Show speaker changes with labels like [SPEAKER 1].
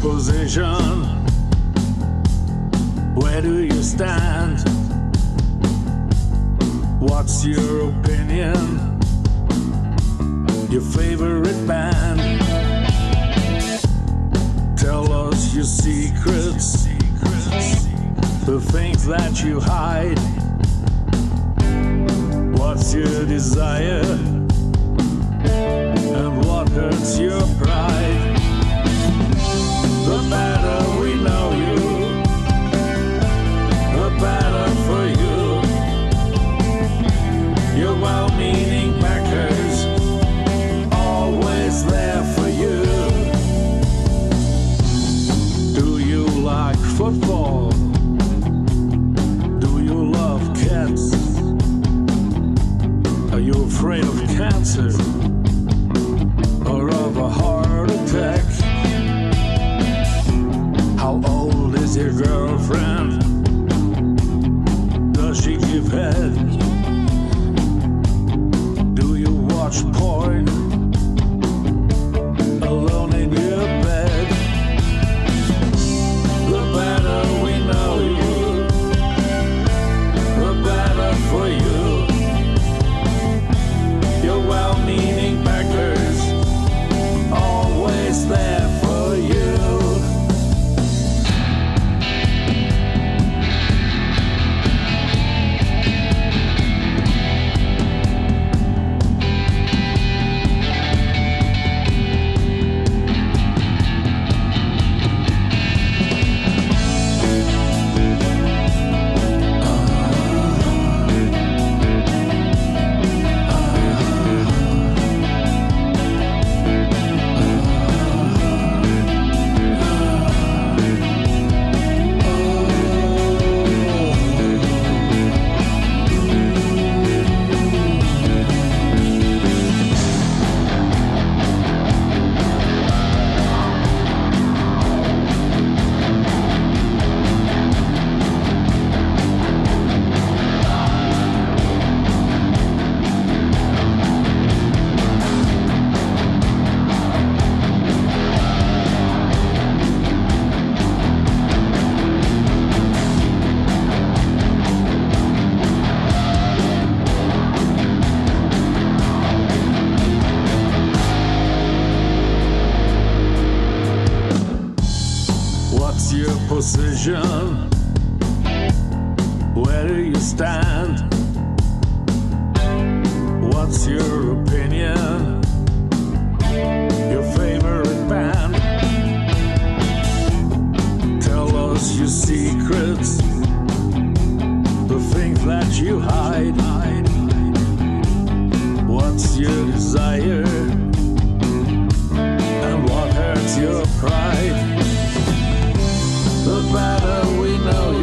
[SPEAKER 1] position? Where do you stand? What's your opinion? Your favorite band? Tell us your secrets, the things that you hide. What's your desire? And what hurts your Your well meaning backers, always there for you. Do you like football? Do you love cats? Are you afraid of cancer or of a heart attack? How old is your girlfriend? Does she give head? You watch your position? Where do you stand? What's your opinion? the better we know you.